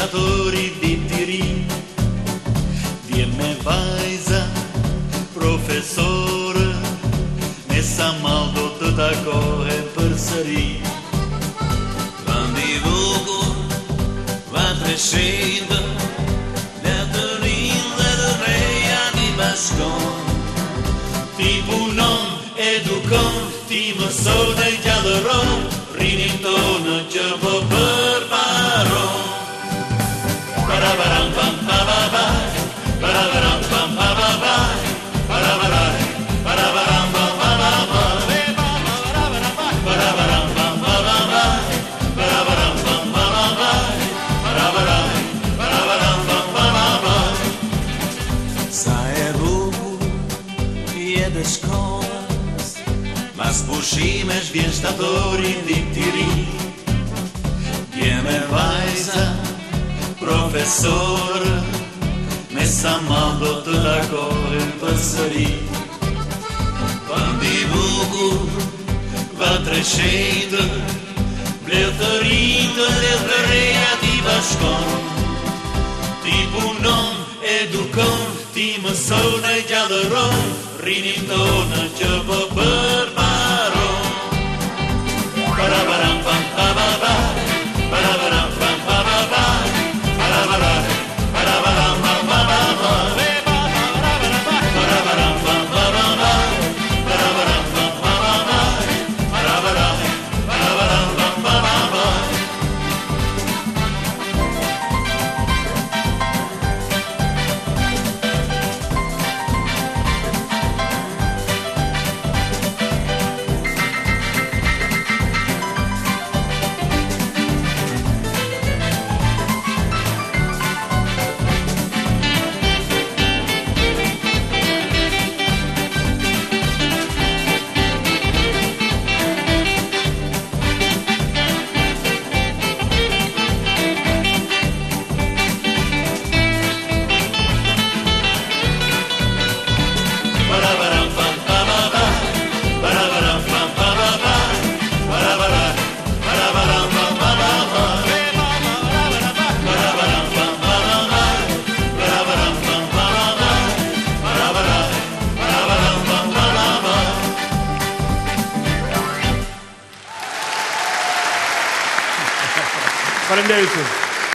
A të rritë bitë i rritë Dje me bajza, profesore Nësa maldo të takohet për sëri Pra ndivoku, va të shendë Në atërin dhe dë reja një paskon Ti punon, edukon, ti mësot e gjallëron Rrinin tonë që popë në Mas pushim e shvjen shtatorin di të ri Kjeme vajza, profesor Me sa do të lakohen për sëri Pandi bugu, vatre shetë Ble të rritë, le të reja ti bashkon Ti punon, edukon Ti më sëvnë e gjallëron the Chubba parabéns.